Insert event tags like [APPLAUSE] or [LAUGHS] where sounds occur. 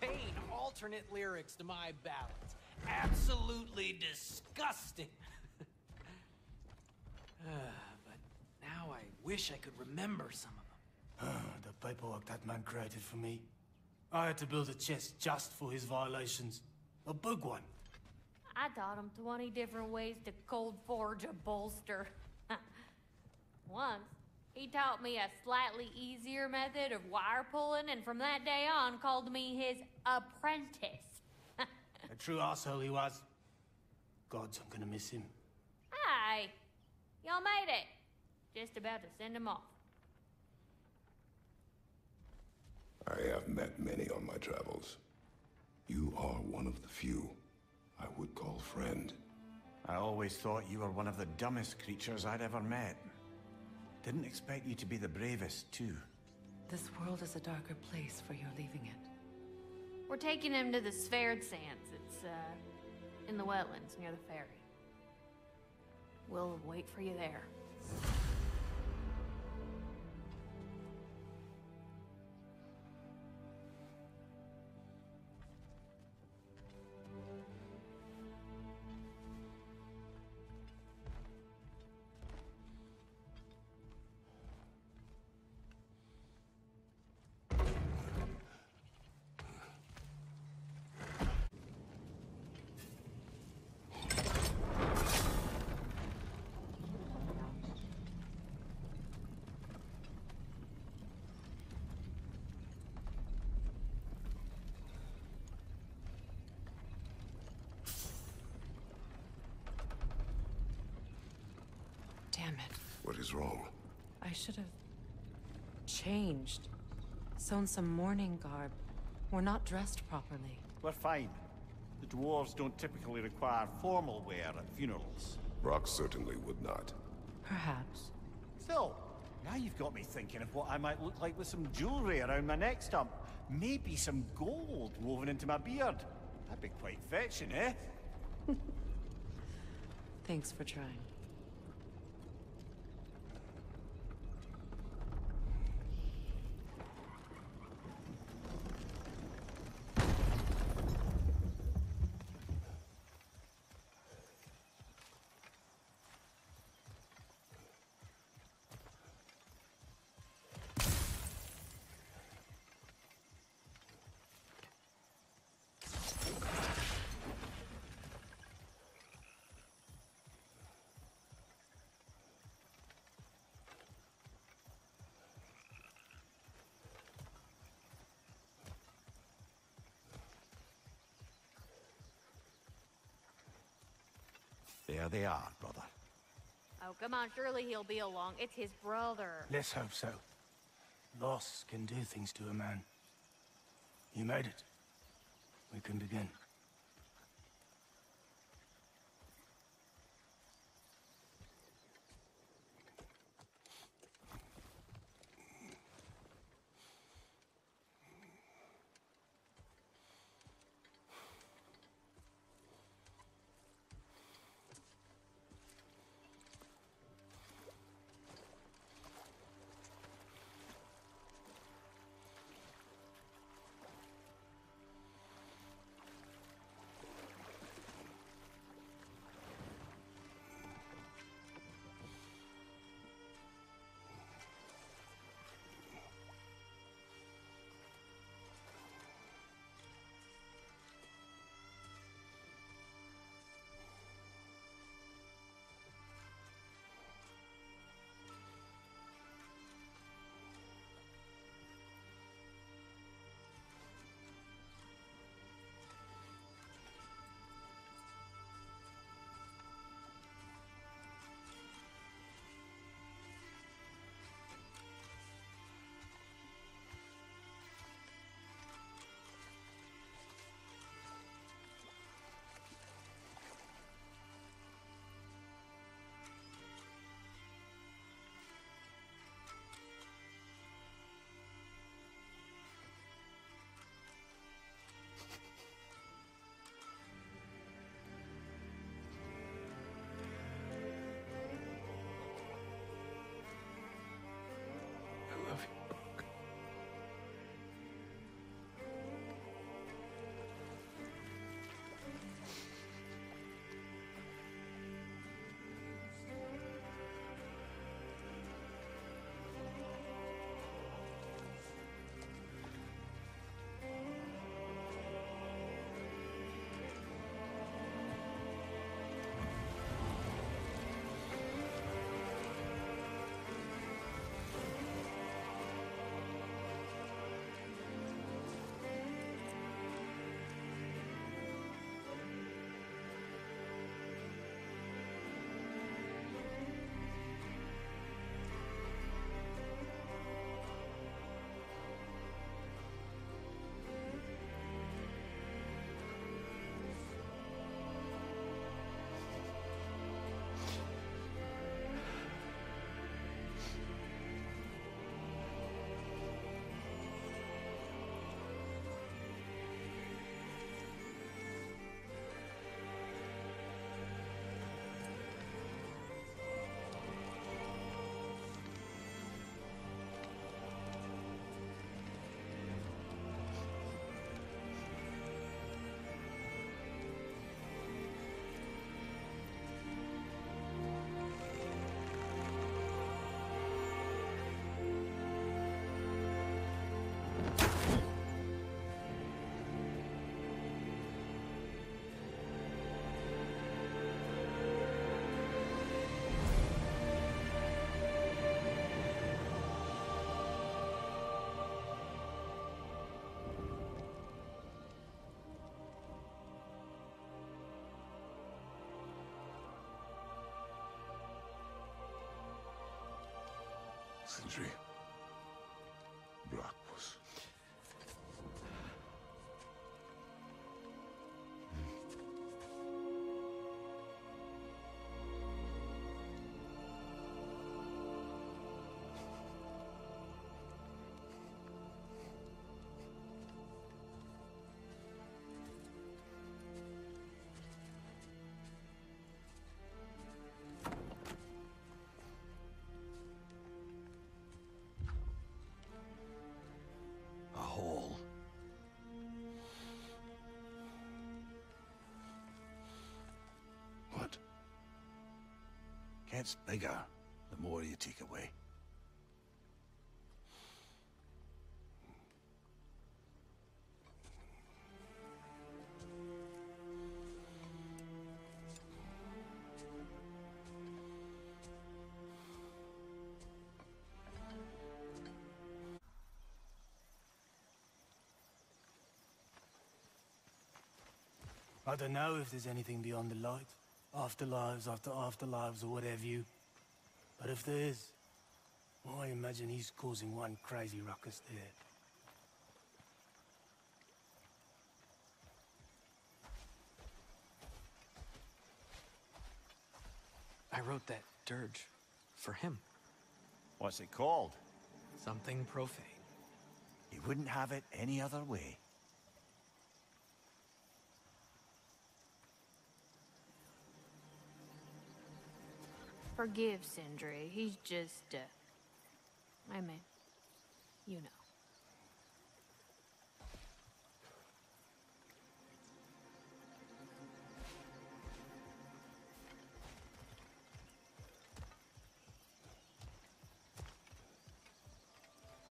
profane alternate lyrics to my ballads. Absolutely disgusting. Uh, [LAUGHS] but now I wish I could remember some of them. the paperwork that man created for me. I had to build a chest just for his violations. A big one. I taught him 20 different ways to cold forge a bolster. [LAUGHS] Once, he taught me a slightly easier method of wire pulling, and from that day on called me his apprentice. [LAUGHS] a true asshole he was. Gods, I'm gonna miss him. Hi! Y'all made it. Just about to send him off. I have met many on my travels. You are one of the few I would call friend. I always thought you were one of the dumbest creatures I'd ever met. Didn't expect you to be the bravest, too. This world is a darker place for your leaving it. We're taking him to the Sverd Sands. It's, uh, in the wetlands near the ferry. We'll wait for you there. Damn it. What is wrong? I should have... changed. Sewn some mourning garb. We're not dressed properly. We're fine. The dwarves don't typically require formal wear at funerals. Brok certainly would not. Perhaps. Still, now you've got me thinking of what I might look like with some jewelry around my neck stump. Maybe some gold woven into my beard. That'd be quite fetching, eh? [LAUGHS] Thanks for trying. There they are, brother. Oh, come on, surely he'll be along. It's his brother. Let's hope so. Loss can do things to a man. You made it. We can begin. Sindri. Gets bigger the more you take away. I don't know if there's anything beyond the light. Afterlives after afterlives or whatever you. But if there is, well, I imagine he's causing one crazy ruckus there. I wrote that dirge for him. What's it called? Something profane. He wouldn't have it any other way. Forgive Sindri. He's just, uh. I mean, you know.